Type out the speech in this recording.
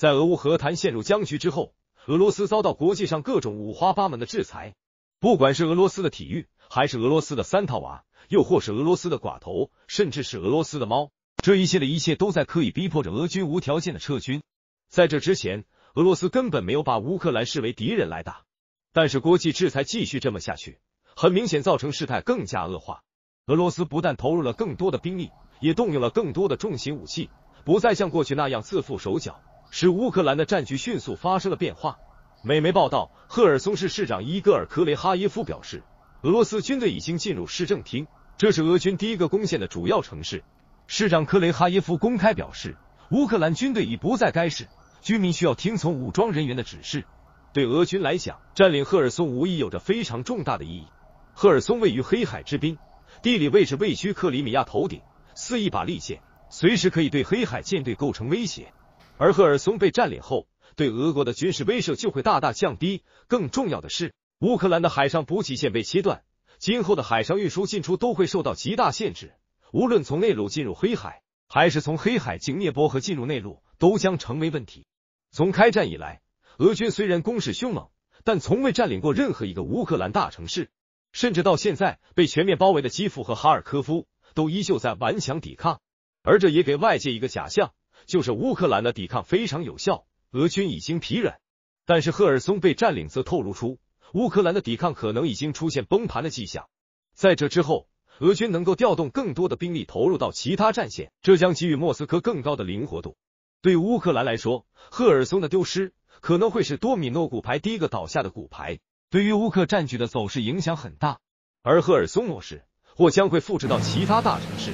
在俄乌和谈陷入僵局之后，俄罗斯遭到国际上各种五花八门的制裁，不管是俄罗斯的体育，还是俄罗斯的三套娃，又或是俄罗斯的寡头，甚至是俄罗斯的猫，这一切的一切都在刻意逼迫着俄军无条件的撤军。在这之前，俄罗斯根本没有把乌克兰视为敌人来打。但是国际制裁继续这么下去，很明显造成事态更加恶化。俄罗斯不但投入了更多的兵力，也动用了更多的重型武器，不再像过去那样自缚手脚，使乌克兰的战局迅速发生了变化。美媒报道，赫尔松市市长伊戈尔科雷哈耶夫表示，俄罗斯军队已经进入市政厅，这是俄军第一个攻陷的主要城市。市长科雷哈耶夫公开表示，乌克兰军队已不在该市。居民需要听从武装人员的指示。对俄军来讲，占领赫尔松无疑有着非常重大的意义。赫尔松位于黑海之滨，地理位置位居克里米亚头顶，似一把利剑，随时可以对黑海舰队构成威胁。而赫尔松被占领后，对俄国的军事威慑就会大大降低。更重要的是，乌克兰的海上补给线被切断，今后的海上运输进出都会受到极大限制。无论从内陆进入黑海，还是从黑海经涅波河进入内陆，都将成为问题。从开战以来，俄军虽然攻势凶猛，但从未占领过任何一个乌克兰大城市，甚至到现在被全面包围的基辅和哈尔科夫都依旧在顽强抵抗。而这也给外界一个假象，就是乌克兰的抵抗非常有效，俄军已经疲软。但是赫尔松被占领，则透露出乌克兰的抵抗可能已经出现崩盘的迹象。在这之后，俄军能够调动更多的兵力投入到其他战线，这将给予莫斯科更高的灵活度。对乌克兰来说，赫尔松的丢失可能会是多米诺骨牌第一个倒下的骨牌，对于乌克战局的走势影响很大。而赫尔松模式或将会复制到其他大城市。